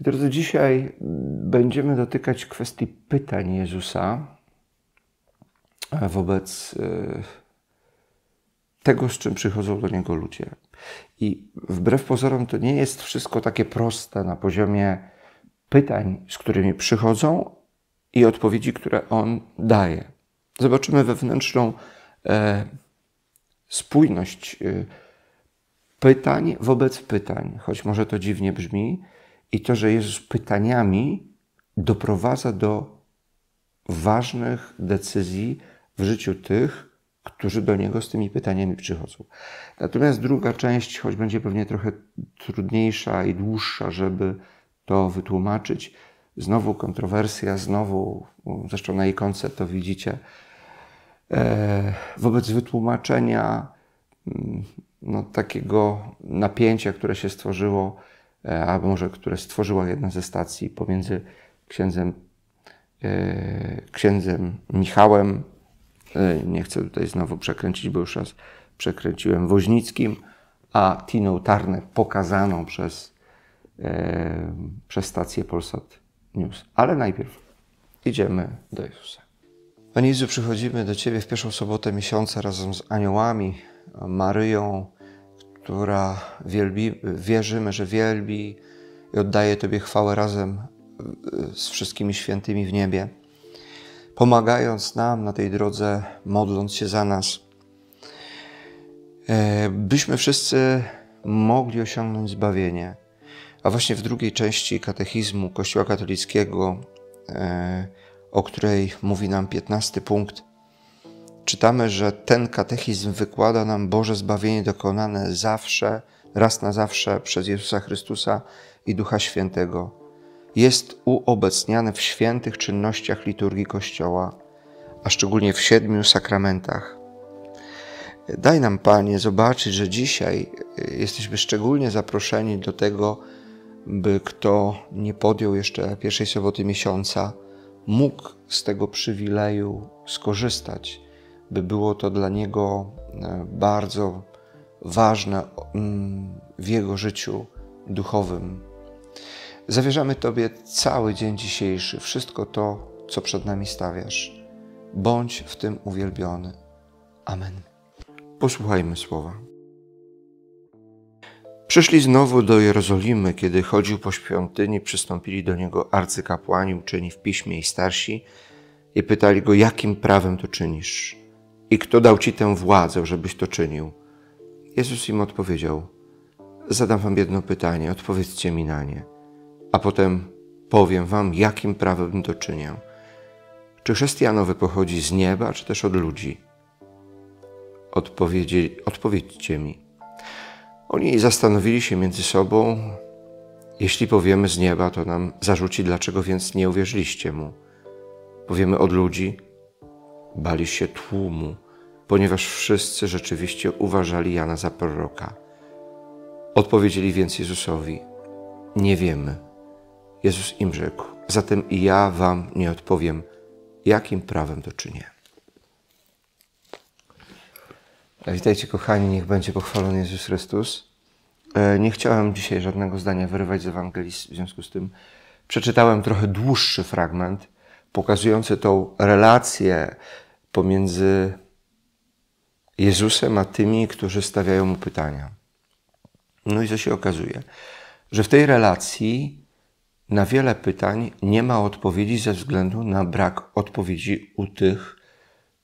Drodzy, dzisiaj będziemy dotykać kwestii pytań Jezusa wobec e, tego, z czym przychodzą do Niego ludzie. I wbrew pozorom to nie jest wszystko takie proste na poziomie pytań, z którymi przychodzą i odpowiedzi, które On daje. Zobaczymy wewnętrzną e, spójność e, pytań wobec pytań, choć może to dziwnie brzmi, i to, że Jezus pytaniami doprowadza do ważnych decyzji w życiu tych, którzy do Niego z tymi pytaniami przychodzą. Natomiast druga część, choć będzie pewnie trochę trudniejsza i dłuższa, żeby to wytłumaczyć, znowu kontrowersja, znowu, zresztą na ikonce to widzicie, e, wobec wytłumaczenia mm, no, takiego napięcia, które się stworzyło, a może które stworzyła jedna ze stacji pomiędzy księdzem, e, księdzem Michałem, nie chcę tutaj znowu przekręcić, bo już raz przekręciłem, Woźnickim, a Tiną Tarnę pokazaną przez, przez stację Polsat News. Ale najpierw idziemy do Jezusa. Panie Jezu, przychodzimy do Ciebie w pierwszą sobotę miesiąca razem z aniołami, Maryją, która wielbi, wierzymy, że wielbi i oddaje Tobie chwałę razem e, z wszystkimi świętymi w niebie, pomagając nam na tej drodze, modląc się za nas, e, byśmy wszyscy mogli osiągnąć zbawienie. A właśnie w drugiej części katechizmu Kościoła katolickiego, e, o której mówi nam 15 punkt, czytamy, że ten katechizm wykłada nam Boże zbawienie dokonane zawsze, raz na zawsze przez Jezusa Chrystusa i Ducha Świętego. Jest uobecniane w świętych czynnościach liturgii Kościoła, a szczególnie w siedmiu sakramentach. Daj nam, Panie, zobaczyć, że dzisiaj jesteśmy szczególnie zaproszeni do tego, by kto nie podjął jeszcze pierwszej soboty miesiąca, mógł z tego przywileju skorzystać by było to dla niego e, bardzo ważne mm, w jego życiu duchowym. Zawierzamy Tobie cały dzień dzisiejszy, wszystko to, co przed nami stawiasz. Bądź w tym uwielbiony. Amen. Posłuchajmy słowa. Przyszli znowu do Jerozolimy, kiedy chodził po świątyni, przystąpili do niego arcykapłani, uczeni w piśmie i starsi i pytali go, jakim prawem to czynisz? I kto dał ci tę władzę, żebyś to czynił? Jezus im odpowiedział: Zadam wam jedno pytanie, odpowiedzcie mi na nie, a potem powiem wam, jakim prawem to czynię. Czy chrześcijanowy pochodzi z nieba, czy też od ludzi? Odpowiedzi, odpowiedzcie mi. Oni zastanowili się między sobą. Jeśli powiemy z nieba, to nam zarzuci, dlaczego więc nie uwierzyliście mu. Powiemy od ludzi, bali się tłumu, ponieważ wszyscy rzeczywiście uważali Jana za proroka. Odpowiedzieli więc Jezusowi: Nie wiemy. Jezus im rzekł: Zatem i ja wam nie odpowiem, jakim prawem to czynię. Witajcie, kochani, niech będzie pochwalony Jezus Chrystus. E, nie chciałem dzisiaj żadnego zdania wyrywać z Ewangelii, w związku z tym przeczytałem trochę dłuższy fragment pokazujący tą relację pomiędzy Jezusem a tymi, którzy stawiają mu pytania. No i co się okazuje? Że w tej relacji na wiele pytań nie ma odpowiedzi ze względu na brak odpowiedzi u tych,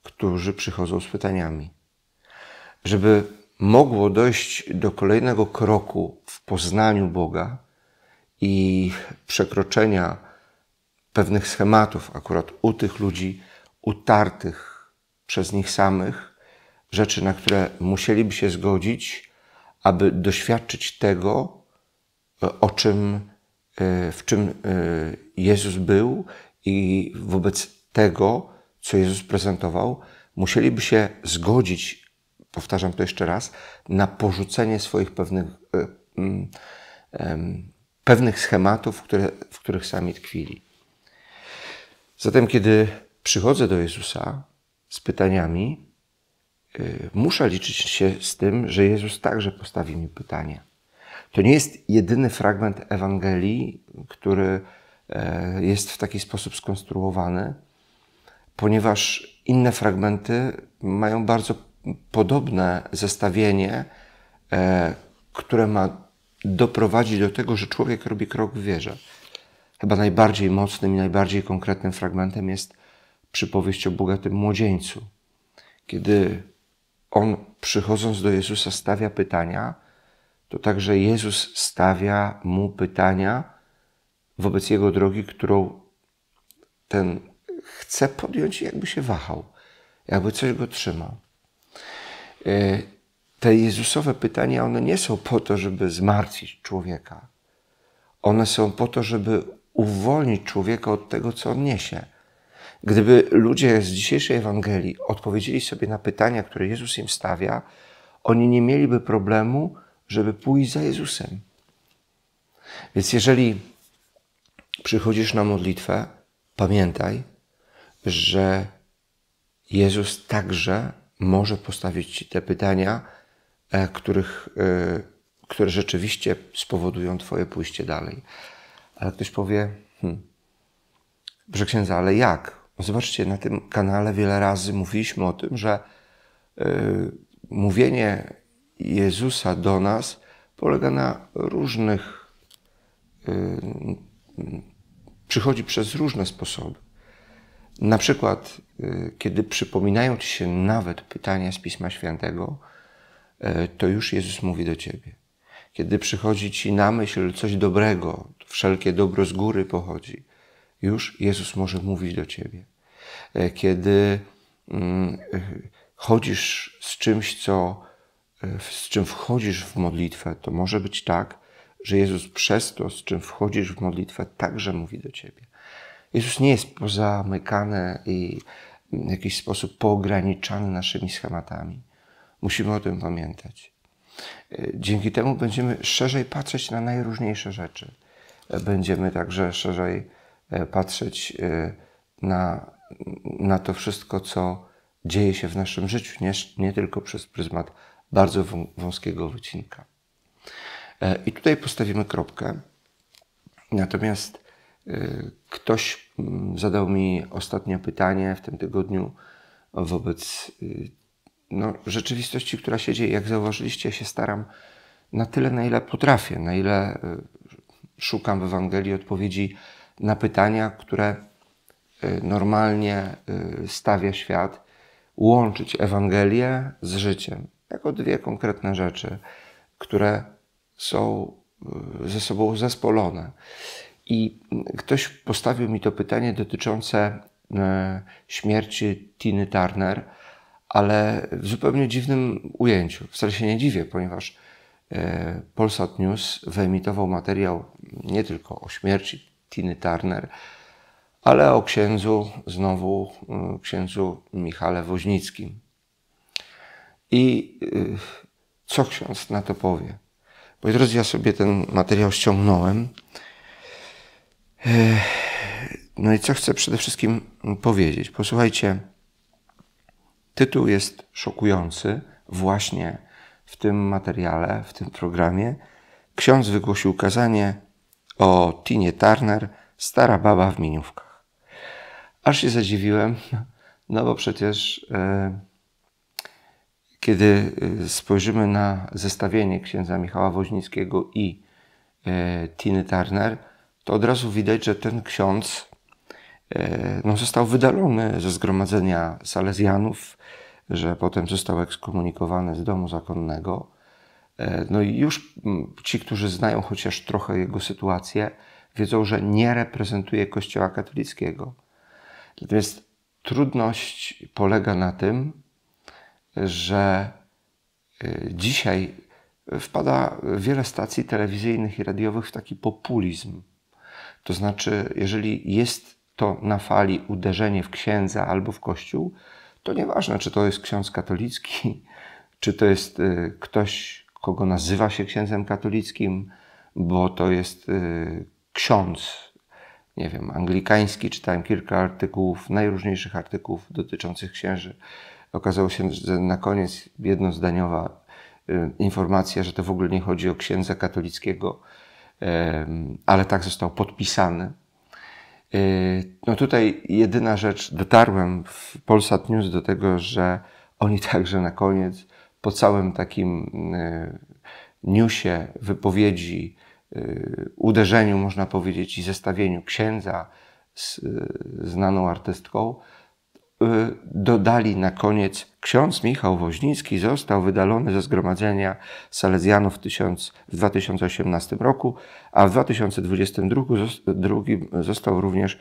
którzy przychodzą z pytaniami. Żeby mogło dojść do kolejnego kroku w poznaniu Boga i przekroczenia pewnych schematów, akurat u tych ludzi utartych przez nich samych, rzeczy, na które musieliby się zgodzić, aby doświadczyć tego, o czym, e, w czym e, Jezus był i wobec tego, co Jezus prezentował, musieliby się zgodzić, powtarzam to jeszcze raz, na porzucenie swoich pewnych, e, pewnych schematów, które, w których sami tkwili. Zatem, kiedy przychodzę do Jezusa, z pytaniami, y, muszę liczyć się z tym, że Jezus także postawi mi pytanie. To nie jest jedyny fragment Ewangelii, który e, jest w taki sposób skonstruowany, ponieważ inne fragmenty mają bardzo podobne zestawienie, e, które ma doprowadzić do tego, że człowiek robi krok w wierze. Chyba najbardziej mocnym i najbardziej konkretnym fragmentem jest przypowieść o bogatym młodzieńcu, kiedy on przychodząc do Jezusa stawia pytania, to także Jezus stawia mu pytania wobec jego drogi, którą ten chce podjąć jakby się wahał, jakby coś go trzymał. E, te Jezusowe pytania, one nie są po to, żeby zmartwić człowieka. One są po to, żeby uwolnić człowieka od tego, co on niesie. Gdyby ludzie z dzisiejszej Ewangelii odpowiedzieli sobie na pytania, które Jezus im stawia, oni nie mieliby problemu, żeby pójść za Jezusem. Więc jeżeli przychodzisz na modlitwę, pamiętaj, że Jezus także może postawić Ci te pytania, e, których, e, które rzeczywiście spowodują Twoje pójście dalej. Ale ktoś powie, hmm, proszę księdza, ale jak? No zobaczcie, na tym kanale wiele razy mówiliśmy o tym, że yy, mówienie Jezusa do nas polega na różnych, yy, przychodzi przez różne sposoby. Na przykład, yy, kiedy przypominają ci się nawet pytania z Pisma Świętego, to już Jezus mówi do ciebie. Kiedy przychodzi ci na myśl coś dobrego, wszelkie dobro z góry pochodzi, już Jezus może mówić do ciebie. E, kiedy mm, chodzisz z czymś, co, e, z czym wchodzisz w modlitwę, to może być tak, że Jezus przez to, z czym wchodzisz w modlitwę, także mówi do ciebie. Jezus nie jest pozamykany i w jakiś sposób poograniczany naszymi schematami. Musimy o tym pamiętać. E, dzięki temu będziemy szerzej patrzeć na najróżniejsze rzeczy. Będziemy także szerzej patrzeć na, na to wszystko, co dzieje się w naszym życiu, nie, nie tylko przez pryzmat bardzo wąskiego wycinka. E, I tutaj postawimy kropkę. Natomiast e, ktoś zadał mi ostatnio pytanie w tym tygodniu wobec e, no, rzeczywistości, która się dzieje. Jak zauważyliście, ja się staram na tyle, na ile potrafię, na ile szukam w Ewangelii odpowiedzi na pytania, które Y, normalnie y, stawia świat, łączyć Ewangelię z życiem jako dwie konkretne rzeczy, które są y, ze sobą zespolone. I ktoś postawił mi to pytanie dotyczące śmierci Tiny Turner, ale w zupełnie dziwnym ujęciu. Wcale się nie dziwię, ponieważ Polsat News wyemitował materiał nie tylko o śmierci Tiny Turner, ale o księdzu, znowu y, księdzu Michale Woźnickim. I y, co ksiądz na to powie? Bo drodzy, ja sobie ten materiał ściągnąłem. No i co chcę przede wszystkim powiedzieć? Posłuchajcie, tytuł jest szokujący właśnie w tym materiale, w tym programie. Ksiądz wygłosił kazanie o Tinie Turner, stara baba w miniówkach. Aż się zadziwiłem, no bo przecież e, kiedy e, spojrzymy na zestawienie księdza Michała Woźnickiego i e, Tiny Turner, to od razu widać, że ten ksiądz e, no, został wydalony ze zgromadzenia Salezjanów, że potem został ekskomunikowany z domu zakonnego. E, no i już ci, którzy znają chociaż trochę jego sytuację, wiedzą, że nie reprezentuje Kościoła katolickiego Natomiast trudność polega na tym, że y, dzisiaj wpada wiele stacji telewizyjnych i radiowych w taki populizm. To znaczy, jeżeli jest to na fali uderzenie w księdza albo w kościół, to nieważne, czy to jest ksiądz katolicki, czy to jest y, ktoś, kogo nazywa się księdzem katolickim, bo to jest y, ksiądz nie wiem, anglikański, czytałem kilka artykułów, najróżniejszych artykułów dotyczących księży. Okazało się, że na koniec jednozdaniowa informacja, że to w ogóle nie chodzi o księdza katolickiego, ale tak został podpisany. No tutaj jedyna rzecz, dotarłem w Polsat News do tego, że oni także na koniec, po całym takim newsie, wypowiedzi, uderzeniu, można powiedzieć, i zestawieniu księdza z znaną artystką, Y, dodali na koniec, ksiądz Michał Woźnicki został wydalony ze zgromadzenia Salezjanów w 2018 roku, a w 2022 został również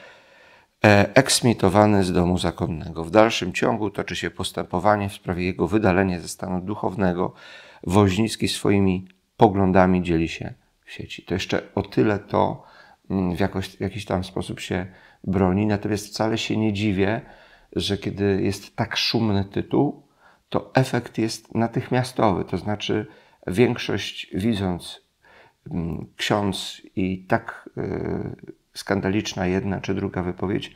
e, eksmitowany z domu zakonnego. W dalszym ciągu toczy się postępowanie w sprawie jego wydalenia ze stanu duchownego. Woźnicki swoimi poglądami dzieli się w sieci. To jeszcze o tyle to mm, w, jakoś, w jakiś tam sposób się broni, natomiast wcale się nie dziwię, że kiedy jest tak szumny tytuł, to efekt jest natychmiastowy. To znaczy, większość widząc mm, ksiądz i tak y, skandaliczna jedna czy druga wypowiedź,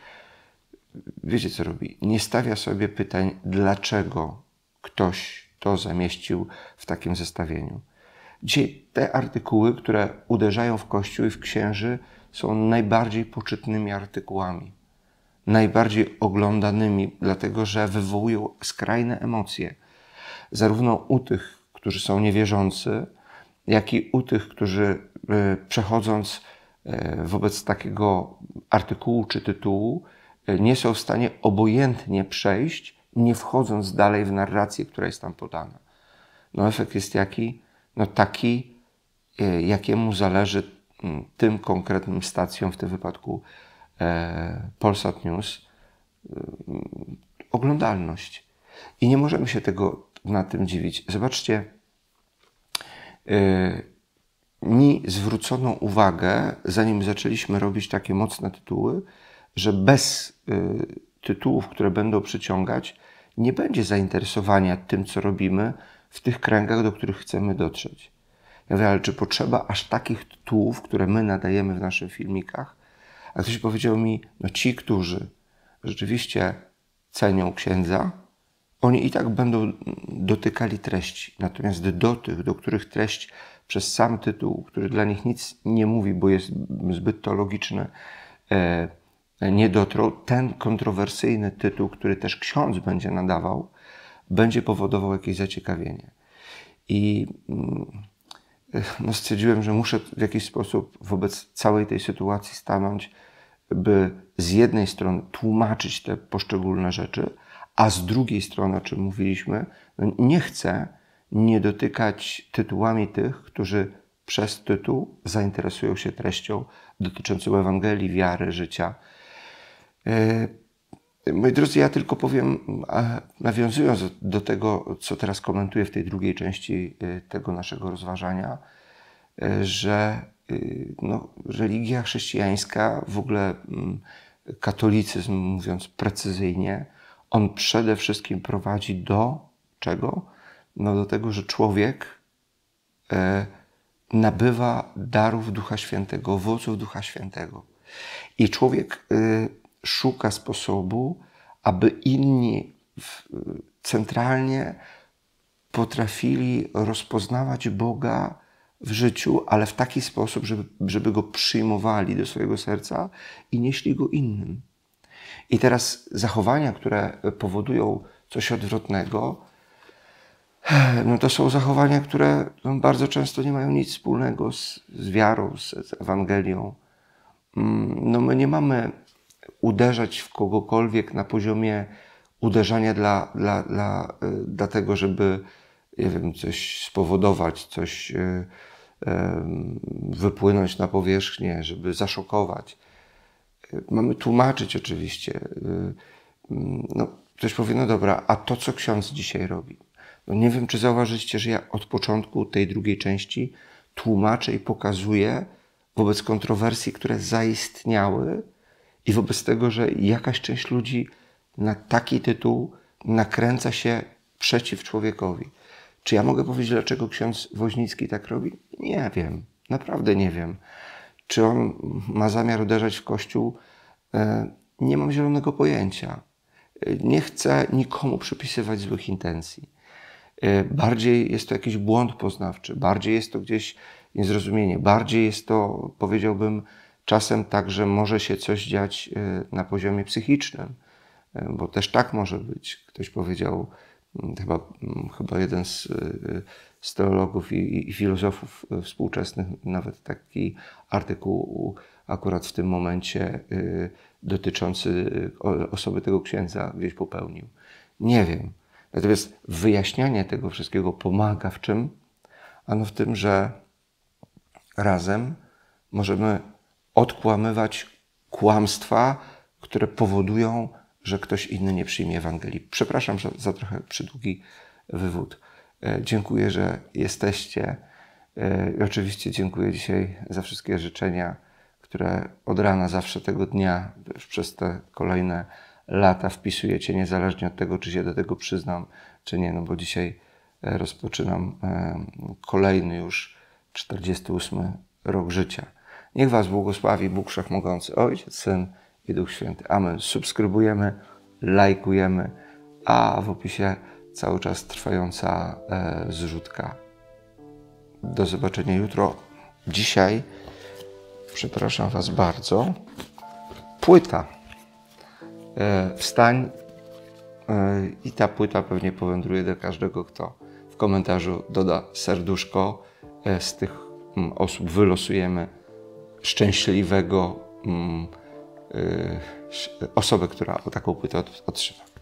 wiecie co robi? Nie stawia sobie pytań, dlaczego ktoś to zamieścił w takim zestawieniu. Dzisiaj te artykuły, które uderzają w Kościół i w księży, są najbardziej poczytnymi artykułami najbardziej oglądanymi, dlatego że wywołują skrajne emocje, zarówno u tych, którzy są niewierzący, jak i u tych, którzy e, przechodząc e, wobec takiego artykułu czy tytułu, e, nie są w stanie obojętnie przejść, nie wchodząc dalej w narrację, która jest tam podana. No efekt jest jaki? No taki, jakiemu zależy tym konkretnym stacjom, w tym wypadku Polsat News e, oglądalność. I nie możemy się tego na tym dziwić. Zobaczcie, e, mi zwrócono uwagę, zanim zaczęliśmy robić takie mocne tytuły, że bez tytułów, które będą przyciągać, nie będzie zainteresowania tym, co robimy w tych kręgach, do których chcemy dotrzeć. Ja mówię, ale czy potrzeba aż takich tytułów, które my nadajemy w naszych filmikach, a ktoś powiedział mi, no ci, którzy rzeczywiście cenią księdza, oni i tak będą dotykali treści. Natomiast do tych, do których treść przez sam tytuł, który dla nich nic nie mówi, bo jest zbyt to logiczny, e, nie dotrą, ten kontrowersyjny tytuł, który też ksiądz będzie nadawał, będzie powodował jakieś zaciekawienie. I mm, no, stwierdziłem, że muszę w jakiś sposób wobec całej tej sytuacji stanąć by z jednej strony tłumaczyć te poszczególne rzeczy, a z drugiej strony, o czym mówiliśmy, no nie chcę nie dotykać tytułami tych, którzy przez tytuł zainteresują się treścią dotyczącą Ewangelii, wiary, życia. E, moi drodzy, ja tylko powiem, nawiązując do tego, co teraz komentuję w tej drugiej części e, tego naszego rozważania, e, że Y, no, religia chrześcijańska, w ogóle mm, katolicyzm, mówiąc precyzyjnie, on przede wszystkim prowadzi do czego? No do tego, że człowiek e, nabywa darów Ducha Świętego, owoców Ducha Świętego. I człowiek szuka sposobu, aby inni w, centralnie potrafili rozpoznawać Boga w życiu, ale w taki sposób, żeby, żeby go przyjmowali do swojego serca i nieśli go innym. I teraz zachowania, które powodują coś odwrotnego, no to są zachowania, które no, bardzo często nie mają nic wspólnego z, z wiarą, z, z Ewangelią. Mm, no my nie mamy uderzać w kogokolwiek na poziomie uderzania dla, dla, dla, y, dlatego, żeby nie wiem, coś spowodować, coś e, wypłynąć na powierzchnię, żeby zaszokować. E, mamy tłumaczyć oczywiście. E, no, ktoś powie, no dobra, a to co ksiądz dzisiaj robi? No nie wiem, czy zauważyliście, że ja od początku tej drugiej części tłumaczę i pokazuję wobec kontrowersji, które zaistniały i wobec tego, że jakaś część ludzi na taki tytuł nakręca się przeciw człowiekowi. Czy ja mogę powiedzieć, dlaczego ksiądz Woźnicki tak robi? Nie wiem, naprawdę nie wiem. Czy on ma zamiar uderzać w kościół? E, nie mam zielonego pojęcia. E, nie chcę nikomu przypisywać złych intencji. e, bardziej jest to jakiś błąd poznawczy, bardziej jest to gdzieś niezrozumienie, bardziej jest to, powiedziałbym, czasem tak, że może się coś dziać e, na poziomie psychicznym, e, bo też tak może być. Ktoś powiedział, mm, chyba, mm, chyba jeden z, z teologów i, i filozofów współczesnych, nawet taki artykuł akurat w tym momencie dotyczący osoby tego księdza gdzieś popełnił. Nie wiem. Natomiast wyjaśnianie tego wszystkiego pomaga w czym? Ano w tym, że razem możemy odkłamywać kłamstwa, które powodują, że ktoś inny nie przyjmie Ewangelii. Przepraszam za, za trochę przydługi wywód. E, dziękuję, że jesteście. E, I oczywiście dziękuję dzisiaj za wszystkie życzenia, które od rana zawsze tego dnia, już przez te kolejne lata wpisujecie, niezależnie od tego, czy się do tego przyznam, czy nie, no bo dzisiaj e, rozpoczynam kolejny już 48 rok życia. Niech Was błogosławi Bóg Wszechmogący, Ojciec, Syn i Duch Święty. Amen. Subskrybujemy, lajkujemy, a w opisie cały czas trwająca e, zrzutka. Do zobaczenia jutro. Dzisiaj, przepraszam Was bardzo, płyta. E, wstań e, i ta płyta pewnie powędruje do każdego, kto w komentarzu doda serduszko. E, z tych mm, osób wylosujemy szczęśliwego mm, osobę, która taką płytę otrzyma.